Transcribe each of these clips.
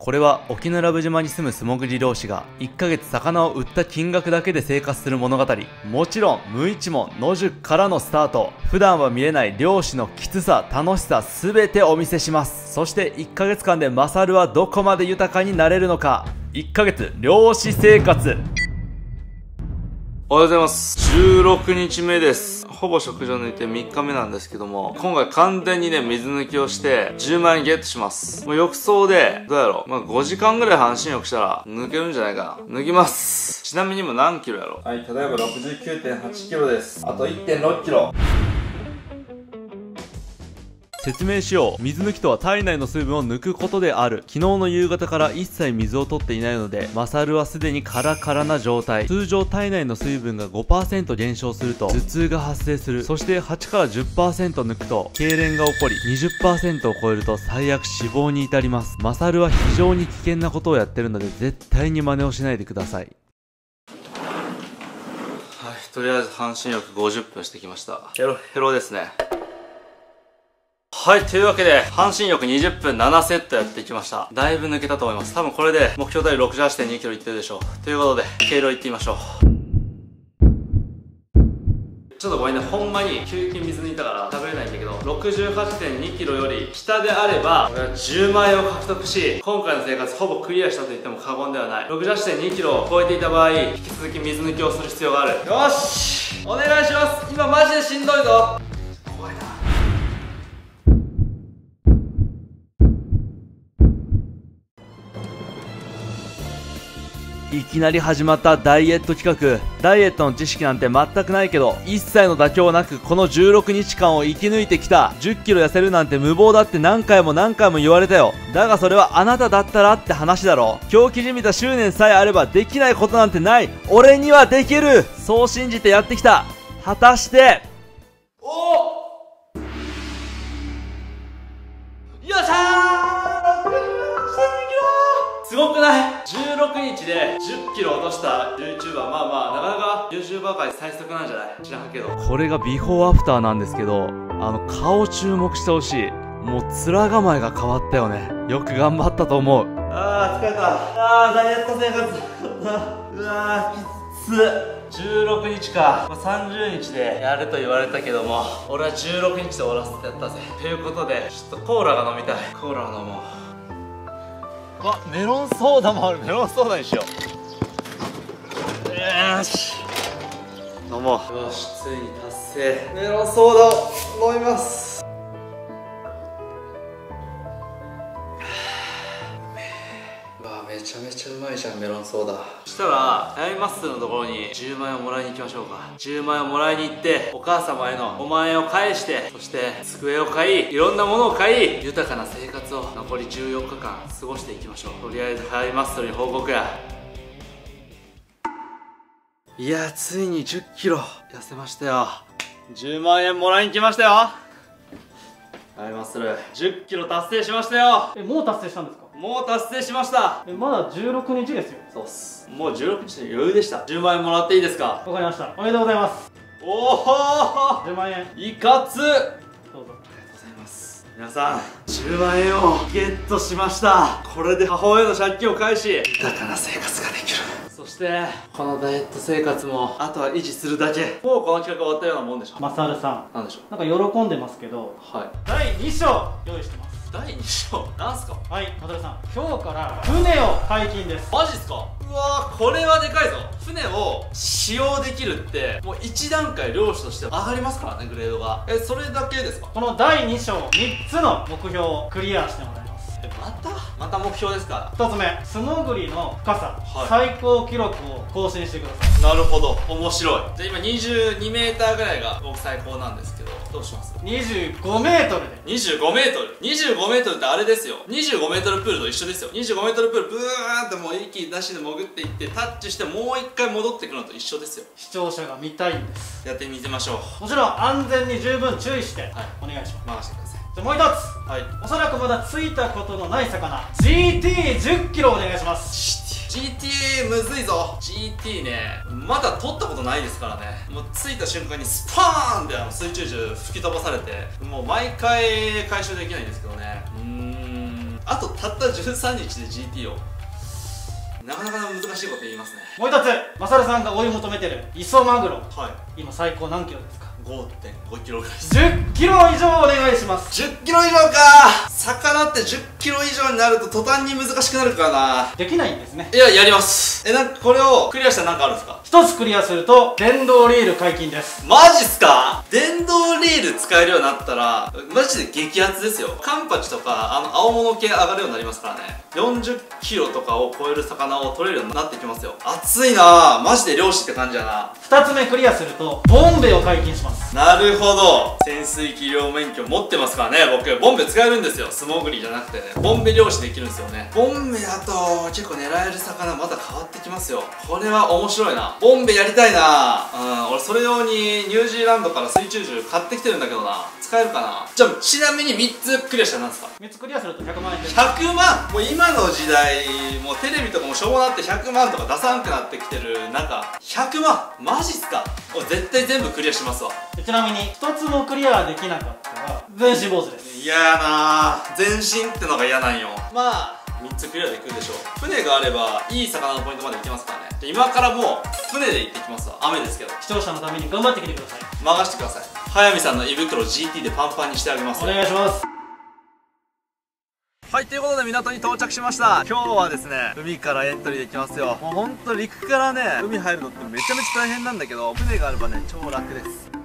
これは沖永良部島に住む素潜り漁師が1ヶ月魚を売った金額だけで生活する物語。もちろん無一文野宿からのスタート。普段は見れない漁師のきつさ楽しさ全てお見せします。そして1ヶ月間でマサルはどこまで豊かになれるのか。1ヶ月漁師生活。おはようございます16日目ですほぼ食事を抜いて3日目なんですけども、今回完全にね、水抜きをして、10万円ゲットします。もう浴槽で、どうやろうまあ、5時間ぐらい半身浴したら、抜けるんじゃないかな。抜きます。ちなみにも何キロやろはい、例えば69.8キロです。あと1.6キロ。説明しよう。水抜きとは体内の水分を抜くことである。昨日の夕方から一切水を取っていないのでマサルはすでにカラカラな状態。通常体内の水分が5%減少すると頭痛が発生する。そして8から10%抜くと痙攣が起こり20%を超えると最悪死亡に至ります。マサルは非常に危険なことをやってるので絶対に真似をしないでください。はいとりあえず半身浴50分してきました。ヘロヘロですねはい、というわけで、半身浴20分7セットやってきました。だいぶ抜けたと思います。多分これで目標体重68.2キロいってるでしょう。ということで、経路行ってみましょう。ちょっとごめんね、ほんまに急激水抜いたから食べれないんだけど、68.2キロより下であれば、俺は10万円を獲得し、今回の生活ほぼクリアしたと言っても過言ではない。68.2キロを超えていた場合、引き続き水抜きをする必要がある。よしお願いします今マジでしんどいぞいきなり始まったダイエット企画。ダイエットの知識なんて全くないけど一切の妥協なくこの16日間を生き抜いてきた。1 0キロ痩せるなんて無謀だって何回も何回も言われたよ。だがそれはあなただったらって話だろ今日記事見た執念さえあればできないことなんてない。俺にはできる。そう信じてやってきた。果たしてくない？16日で10キロ落とした YouTuber まあまあなかなか YouTuber 界最速なんじゃない？知らんけど。これがビフォーアフターなんですけどあの顔注目してほしい。もう面構えが変わったよね。よく頑張ったと思う。あー疲れた。あーダイエット生活。うわーきつ16日か。30日でやると言われたけども俺は16日で終わらせてやったぜ。ということでちょっとコーラが飲みたい。コーラを飲もうあメロンソーダもあるメロンソーダにしよう。よし。飲もう。よしついに達成。メロンソーダを飲みます。めちゃめちゃうまいじゃんメロンソーダ。そしたらアイマッスルのところに10万円をもらいに行きましょうか。10万円をもらいに行ってお母様への5万円を返してそして机を買いいろんなものを買い豊かな生活を残り14日間過ごしていきましょう。とりあえずアイマッスルに報告や。いやついに1 0キロ痩せましたよ。10万円もらいに来ましたよ。アイマッスル。1 0キロ達成しましたよ。えもう達成したんですか？もう達成しました。えまだ16日ですよ。そうっす。もう16日で余裕でした。10万円もらっていいですか？わかりました。おめでとうございます。おお10万円。いかつ！どうぞ。ありがとうございます。皆さん10万円をゲットしました。これで母親の借金を返し豊かな生活ができる。そしてこのダイエット生活もあとは維持するだけ。もうこの企画終わったようなもんでしょ？マサルさん。なんでしょう？なんか喜んでますけど。はい。第2章用意してます第2章。なんすか？はい渡さん。今日から船を解禁です。マジっすか？うわこれはでかいぞ。船を使用できるってもう1段階漁師として上がりますからねグレードが。えそれだけですか？この第2章3つの目標をクリアしてもらいます。えまた？また目標ですか？1つ目素潜りの深さ、はい、最高記録を更新してください。なるほど。面白い。じゃあ今 22m ぐらいが僕最高なんですけどどうします？25m で。25m25m ってあれですよ。25m プールと一緒ですよ。25m プールブーンってもう息なしで潜っていってタッチしてもう一回戻ってくるのと一緒ですよ。視聴者が見たいんです。やってみせましょう。もちろん安全に十分注意して、はい、お願いします。任せてくださいじゃもう一つ。はい。おそらくまだついたことのない魚。GT10 キロお願いします。GT むずいぞ。GT ね。まだ取ったことないですからね。もう着いた瞬間にスパーンってあの水中銃吹き飛ばされてもう毎回回収できないんですけどね。うーん。あとたった13日で GT を。なかなか難しいこと言いますね。もう一つ。マサルさんが追い求めてる。磯マグロ。はい。今最高何キロですか？5.5キロぐらいです。10キロ以上お願いします。10キロ以上か。魚って10キロ以上になると途端に難しくなるからな。できないんですね。いややります。えなんかこれをクリアしたら何かあるんですか？一つクリアすると電動リール解禁です。マジっすか？電動リール使えるようになったらマジで激アツですよ。カンパチとかあの青物系上がるようになりますからね。40キロとかを超える魚を取れるようになってきますよ。熱いなマジで漁師って感じやな。二つ目クリアするとボンベを解禁しますなるほど。潜水機両免許持ってますからね。僕ボンベ使えるんですよ。素潜りじゃなくてね。ボンベ漁師できるんですよね。ボンベだと結構狙える魚また変わってきますよ。これは面白いな。ボンベやりたいな。うん俺それ用にニュージーランドから水中銃買ってきてるんだけどな。使えるかな？じゃあちなみに3つクリアしたら何ですか？3つクリアすると100万円です。100万？もう今の時代もうテレビとかもしょうもなって100万とか出さんくなってきてる中100万？マジっすか？もう絶対全部クリアしますわ。でちなみに1つもクリアできなかったら全身坊主です。嫌やな。全身ってのが嫌なんよ。まあ3つクリアできるでしょう。船があればいい魚のポイントまで行きますからね。で今からもう船で行ってきますわ。雨ですけど。視聴者のために頑張ってきてください。任してください速水さんの胃袋 GT でパンパンにしてあげますお願いします。はい、ということで港に到着しました。今日はですね、海からエントリーできますよ。もうほんと陸からね、海入るのってめちゃめちゃ大変なんだけど船があればね、超楽です。今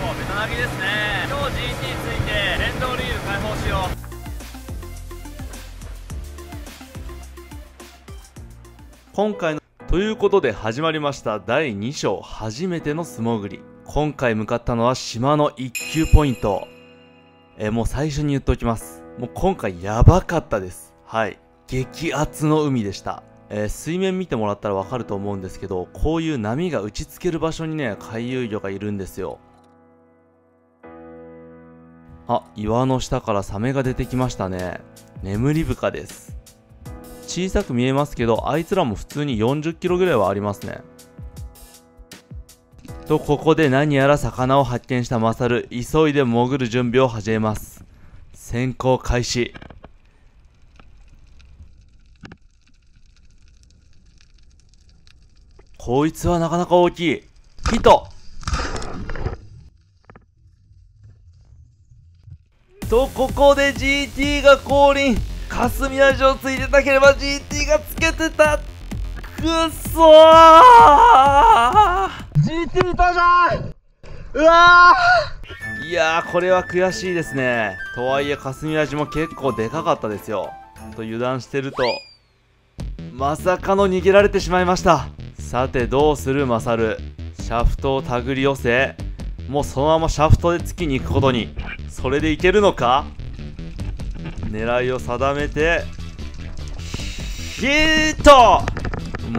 日はベタ投げですね。今日 GT ついて電動リール開放しよう今回のということで始まりました第2章初めての素潜り。今回向かったのは島の一級ポイント。えもう最初に言っておきます。もう今回やばかったです。はい。激アツの海でした。えー水面見てもらったらわかると思うんですけどこういう波が打ちつける場所にね回遊魚がいるんですよ。あ岩の下からサメが出てきましたね。眠り深です。小さく見えますけどあいつらも普通に40キロぐらいはありますね。とここで何やら魚を発見したマサル急いで潜る準備を始めます。潜行開始。こいつはなかなか大きい。ヒット。とここで GT が降臨。霞味をついてたければ GT がつけてた。くっそー。GT いたじゃん。うわー。いやーこれは悔しいですね。とはいえ霞味も結構でかかったですよ。と油断してるとまさかの逃げられてしまいました。さてどうするマサルシャフトを手繰り寄せもうそのままシャフトで突きに行くことに。それでいけるのか？狙いを定めてヒット!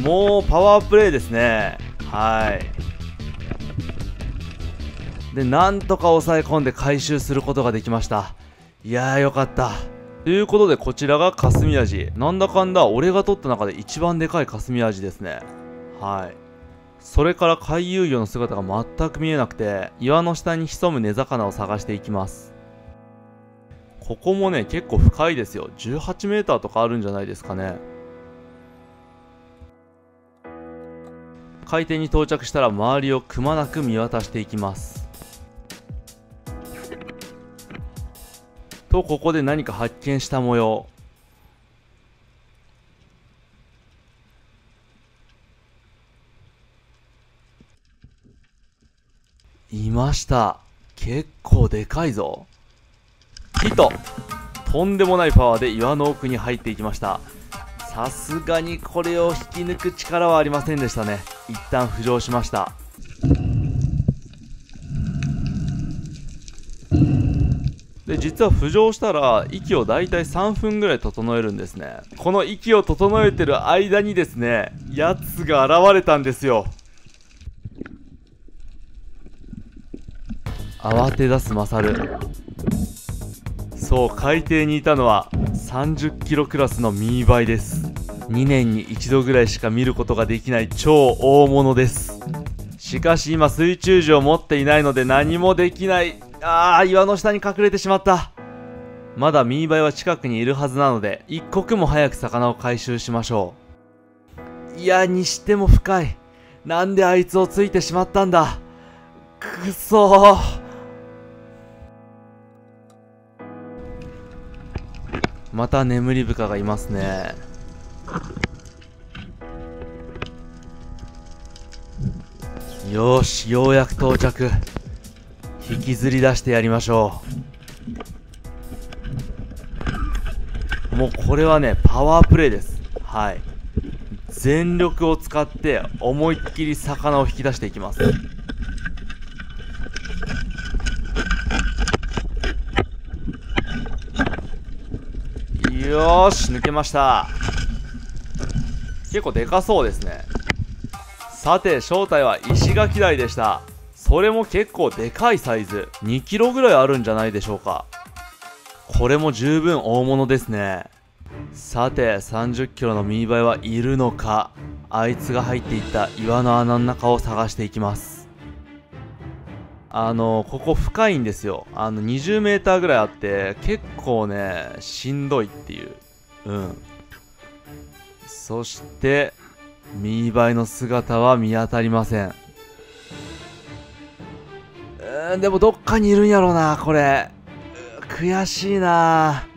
もうパワープレイですね。はい。でなんとか抑え込んで回収することができました。いやーよかった。ということでこちらが霞味なんだかんだ俺が取った中で一番でかい霞味ですね。はい。それから回遊魚の姿が全く見えなくて岩の下に潜む根魚を探していきます。ここもね結構深いですよ。18メーターとかあるんじゃないですかね。海底に到着したら周りをくまなく見渡していきます。とここで何か発見した模様。いました。結構でかいぞ。ヒットとんでもないパワーで岩の奥に入っていきました。さすがにこれを引き抜く力はありませんでしたね。一旦浮上しました。で実は浮上したら息をだいたい3分ぐらい整えるんですね。この息を整えてる間にですねやつが現れたんですよ。慌て出すマサルそう海底にいたのは30キロクラスのミーバイです。2年に一度ぐらいしか見ることができない超大物です。しかし今水中銃を持っていないので何もできない。あー岩の下に隠れてしまった。まだミーバイは近くにいるはずなので一刻も早く魚を回収しましょう。いやにしても深い。なんであいつをついてしまったんだ。くそー。また眠り深がいますね。よしようやく到着。引きずり出してやりましょう。もうこれはねパワープレイです。はい。全力を使って思いっきり魚を引き出していきます。よし抜けました。結構でかそうですね。さて正体は石垣台でした。それも結構でかいサイズ。2キロぐらいあるんじゃないでしょうか。これも十分大物ですね。さて30キロのミーバイはいるのか。あいつが入っていった岩の穴の中を探していきます。あのここ深いんですよ。あの20メーターぐらいあって結構ねしんどいっていう。うん。そしてミーバイの姿は見当たりません。うんでもどっかにいるんやろうなこれ。悔しいな。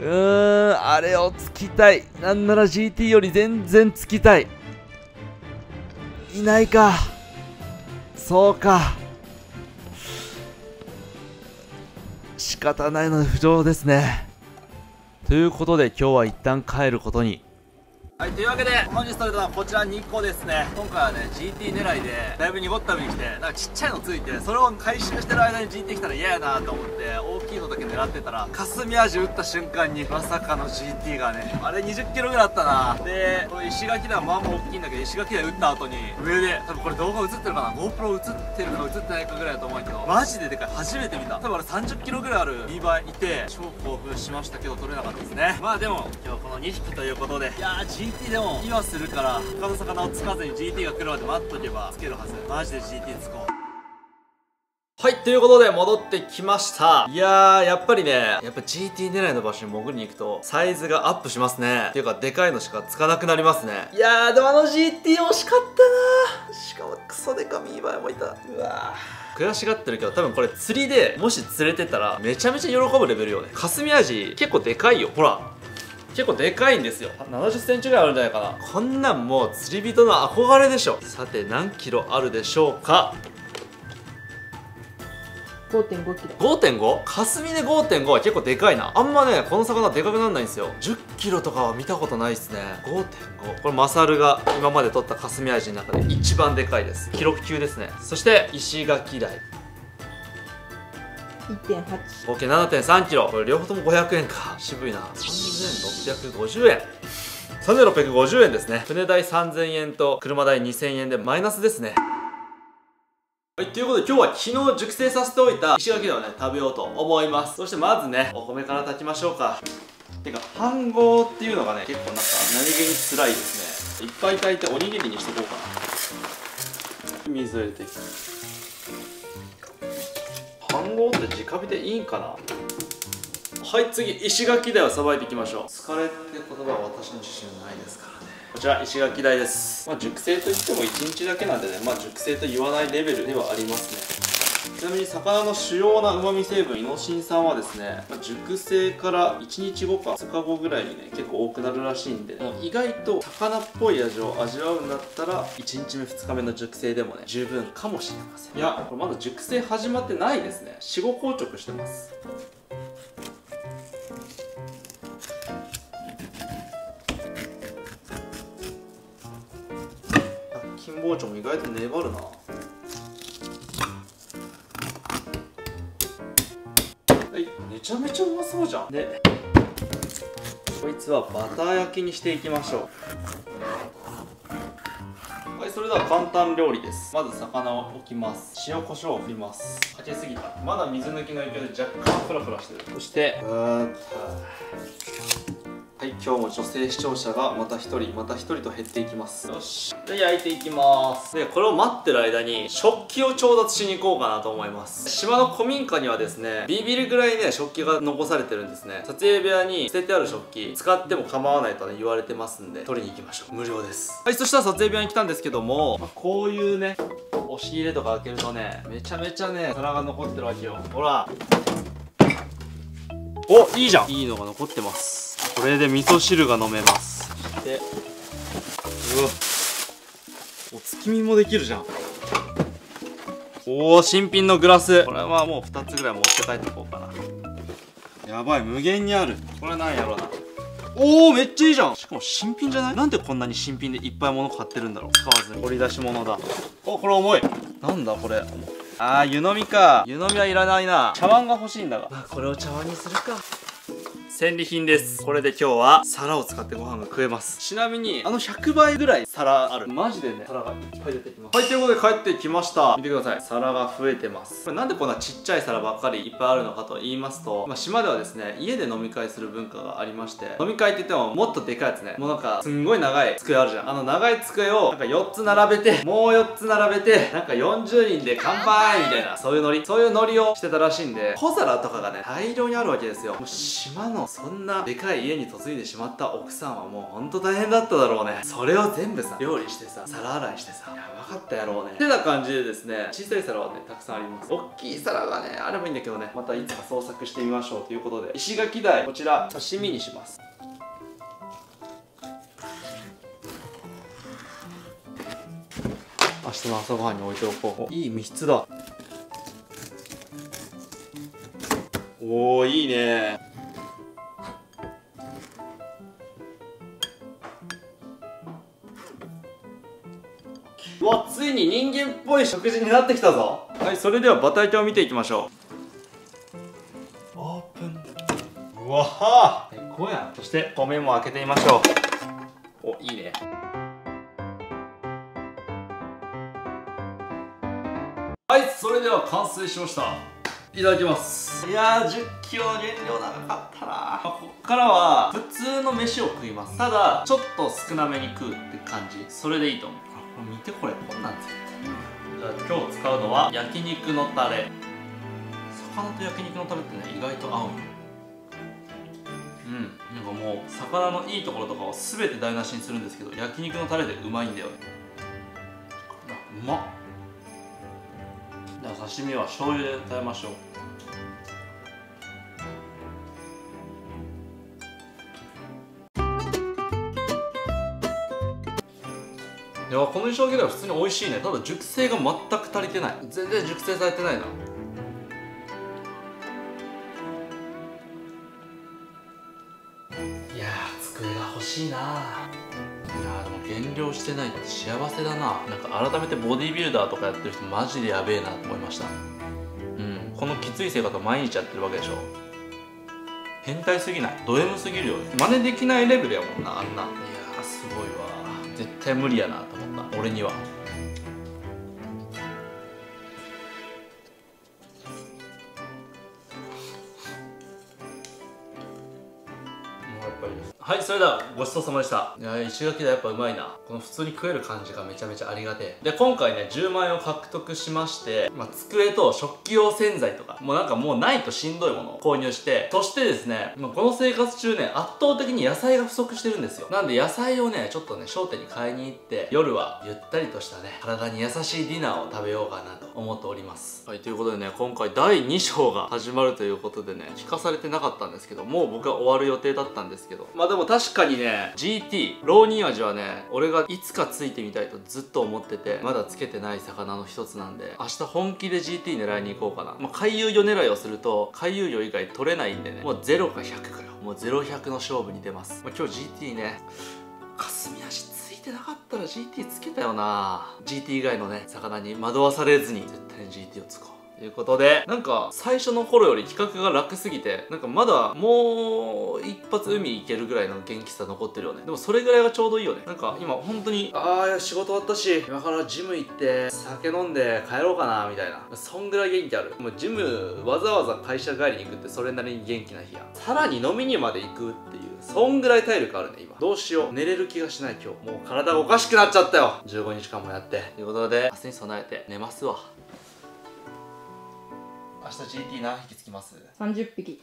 うーんあれをつきたい。なんなら GT より全然つきたい。いないか。そうか。仕方ないので不条ですね。ということで今日は一旦帰ることに。はいというわけで本日取れたのはこちら2個ですね。今回はね GT 狙いでだいぶ濁った目に来てなんかちっちゃいのついてそれを回収してる間に GT 来たら嫌やなと思って大きいのだけ狙ってたら霞味打った瞬間にまさかの GT がねあれ20キロぐらいあったな。でこの石垣台はまあまあ大きいんだけど石垣台打った後に上で多分これ動画映ってるかな？GoPro 映ってるか映ってないかぐらいだと思うけどマジででかい。初めて見た。多分あれ30キロぐらいある B バイいて超興奮しましたけど取れなかったですね。まあでも今日この2匹ということで。いやー GT でも今するから他の魚をつかずに GT が来るまで待っとけばつけるはずマジで GT つこうはい、ということで戻ってきました。いやー、やっぱりね、やっぱ GT 狙いの場所に潜りに行くと、サイズがアップしますね。っていうか、でかいのしかつかなくなりますね。いやー、でもあの GT 惜しかったなしかもクソデカミーバイもいた。うわー。悔しがってるけど多分これ釣りでもし釣れてたらめちゃめちゃ喜ぶレベルよね霞アジ結構でかいよほら結構でかいんですよ。7 0センチぐらいあるんじゃないかな。こんなんもう釣り人の憧れでしょ。さて何キロあるでしょうか？5.5キロ。5.5? 霞で5.5は結構でかいな。あんまねこの魚でかくなんないんですよ。10キロとかは見たことないですね。5.5これマサルが今まで取った霞アジの中で一番でかいです。記録級ですね。そして石垣台1.8合計 7.3kg これ両方とも500円か。渋いな。3650円。3650円ですね。船代3000円と車代2000円でマイナスですね。はい、ということで今日は昨日熟成させておいた石垣でをね食べようと思います。そしてまずねお米から炊きましょうか。てか飯合っていうのがね結構なんか何気に辛いですね。いっぱい炊いておにぎりにしていこうかな。水を入れていきます。4号って直火でいいんかな？はい次石垣台をさばいていきましょう。疲れって言葉は私の自信ないですからね。こちら石垣台です、まあ、熟成といっても1日だけなんでね、まあ、熟成と言わないレベルではありますね。ちなみに魚の主要な旨味成分イノシン酸はですね、まあ熟成から1日後か2日後ぐらいにね結構多くなるらしいんで、意外と魚っぽい味を味わうんだったら1日目2日目の熟成でもね十分かもしれません。いや。これまだ熟成始まってないですね。死後硬直してます。金包丁も意外と粘るなめちゃめちゃうまそうじゃん。でこいつはバター焼きにしていきましょう。はいそれでは簡単料理です。まず魚を置きます。塩コショウを振ります。かけすぎた。まだ水抜きの影響で若干フラフラしてる。そしてうーはい今日も女性視聴者がまた一人また一人と減っていきます。よし。で焼いていきます。でこれを待ってる間に食器を調達しに行こうかなと思います。島の古民家にはですねビビるぐらいね食器が残されてるんですね。撮影部屋に捨ててある食器使っても構わないとね言われてますんで取りに行きましょう。無料です。はいそしたら撮影部屋に来たんですけども、まあこういうね押し入れとか開けるとねめちゃめちゃね皿が残ってるわけよ。ほら。おいいじゃん。いいのが残ってますこれで味噌汁が飲めます。そしてうわお月見もできるじゃん。おお新品のグラス。これはもう2つぐらい持って帰ってこうかな。やばい無限にある。これなんやろうな。おおめっちゃいいじゃん。しかも新品じゃない？なんでこんなに新品でいっぱい物買ってるんだろう。使わずに。掘り出し物だ。おこれ重い。なんだこれ。あー湯飲みか。湯飲みはいらないな。茶碗が欲しいんだが。あこれを茶碗にするか戦利品です。これで今日は皿を使ってご飯が食えます。ちなみにあの100倍ぐらい皿ある。マジでね皿がいっぱい出てきます。はいということで帰ってきました。見てください。皿が増えてます。これなんでこんなちっちゃい皿ばっかりいっぱいあるのかと言いますと、まあ、島ではですね家で飲み会する文化がありまして飲み会って言ってももっとでかいやつねもうなんかすんごい長い机あるじゃん。あの長い机をなんか4つ並べてもう4つ並べてなんか40人で乾杯みたいなそういうノリ。そういうノリをしてたらしいんで小皿とかがね大量にあるわけですよ。もう島のそんなでかい家に嫁いでしまった奥さんはもうほんと大変だっただろうね。それを全部さ料理してさ皿洗いしてさやばかったやろうね。ってな感じでですね小さい皿はねたくさんあります。大きい皿がねあればいいんだけどねまたいつか創作してみましょうということで。石垣台こちら刺身にします。明日の朝ごはんに置いておこう。いい密室だ。おおいいねうわついに人間っぽい食事になってきたぞ。はいそれではバター炒を見ていきましょう。オープン。うわは最高やんそして米も開けてみましょう。おいいね。はいそれでは完成しました。いただきます。いやー1 0キロの減量長かったな、まあ、こっからは普通の飯を食います。ただちょっと少なめに食うって感じ。それでいいと思うこれ見てこれこんなんついてじゃあ今日使うのは焼肉のタレ。魚と焼肉のタレってね意外と合うようん。なんかもう魚のいいところとかを全て台無しにするんですけど焼肉のタレでうまいんだよね。うまっ。じゃあ刺身は醤油で食べましょういやこの醤油では普通に美味しいね。ただ熟成が全く足りてない。全然熟成されてないな。いやー机が欲しいな。いやーでも減量してないって幸せだな。なんか改めてボディービルダーとかやってる人マジでやべえなと思いました。うん。このきつい生活を毎日やってるわけでしょ。変態すぎない。ド M すぎるよ真似できないレベルやもんなあんな。いやーすごいわ絶対無理やな俺には。はいそれではごちそうさまでした。いや石垣だやっぱうまいな。この普通に食える感じがめちゃめちゃありがてえ。で今回ね10万円を獲得しまして、まあ、机と食器用洗剤とかもうなんかもうないとしんどいものを購入してそしてですね、まあ、この生活中ね圧倒的に野菜が不足してるんですよ。なんで野菜をねちょっとね商店に買いに行って夜はゆったりとしたね体に優しいディナーを食べようかなと思っております。はいということでね今回第2章が始まるということでね聞かされてなかったんですけどもう僕は終わる予定だったんですけど。まあでも確かにね。GT ロー。ニン味はね俺がいつかついてみたいとずっと思っててまだつけてない魚の一つなんで明日本気で GT 狙いに行こうかな、まあ、回遊魚狙いをすると回遊魚以外取れないんでね。もう0か100かよ。もう0100の勝負に出ます、まあ、今日 GT ね霞足ついてなかったら GT つけたよな。GT 以外のね魚に惑わされずに絶対に GT を使おう。ということでなんか最初の頃より企画が楽すぎてなんかまだもう一発海行けるぐらいの元気さ残ってるよね。でもそれぐらいがちょうどいいよね。なんか今本当にああ仕事終わったし今からジム行って酒飲んで帰ろうかなみたいな。そんぐらい元気ある。もうジムわざわざ会社帰りに行くってそれなりに元気な日や。さらに飲みにまで行くっていうそんぐらい体力あるね今。どうしよう。寝れる気がしない今日。もう体がおかしくなっちゃったよ。15日間もやって。ということで明日に備えて寝ますわ。明日 GT 何匹つきます ?30 匹